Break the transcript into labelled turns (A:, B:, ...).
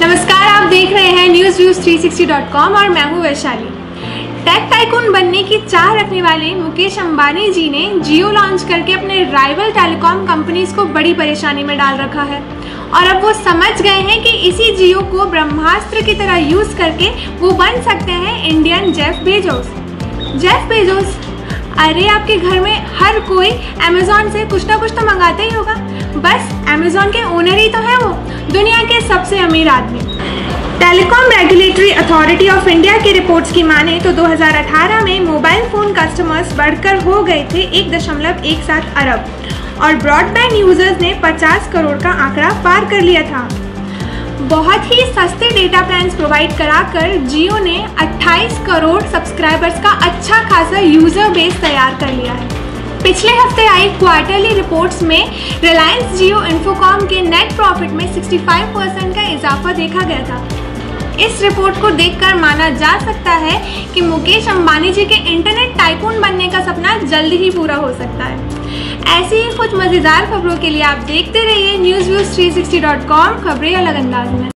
A: नमस्कार, आप देख रहे हैं न्यूज़ व्यूज़ 360.com और मैं हूँ वैशाली। टेक टाइकून बनने की चाह रखने वाले मुकेश अंबानी जी ने जियो लॉन्च करके अपने राइवल टेलीकॉम कंपनीज़ को बड़ी परेशानी में डाल रखा है। और अब वो समझ गए हैं कि इसी जियो को ब्रह्मास्त्र की तरह यूज़ करके वो बन सकते हैं Indian Jeff Bezos Jeff Bezos अरे आपके घर में हर कोई अमेजोन से कुछ ना कुछ तो मंगाता ही होगा। बस अमेजोन के ओनर ही तो है। दुनिया के सबसे अमीर आदमी। Telecom regulatory authority of India की रिपोर्ट्स की माने तो 2018 में मोबाइल फ़ोन कस्टमर्स बढ़कर हो गए थे एक दशमलव एक सात अरब और ब्रॉडबैंड यूज़र्स ने 50 करोड़ का आंकड़ा पार कर लिया था। बहुत ही सस्ते डेटा प्लान्स प्रोवाइड कराकर जियो ने 28 करोड़ सब्सक्राइबर्स का अच्छा खासा यूज़र बेस तैयार कर लिया है। पिछले हफ़्ते आई क्वार्टरली रिपोर्ट्स में रिलायंस जियो इन्फोकॉम के नेट प्रॉफिट में 65 परसेंट का इजाफा देखा गया था। इस रिपोर्ट को देखकर माना जा सकता है कि मुकेश अंबानी जी के इंटरनेट टाइकून बनने का सपना जल्द ही पूरा हो सकता है। ऐसी ही कुछ मज़ेदार खबरों के लिए आप देखते रहिए न्यूज़ व्यूज़ थ्री खबरें अलग अंदाज में।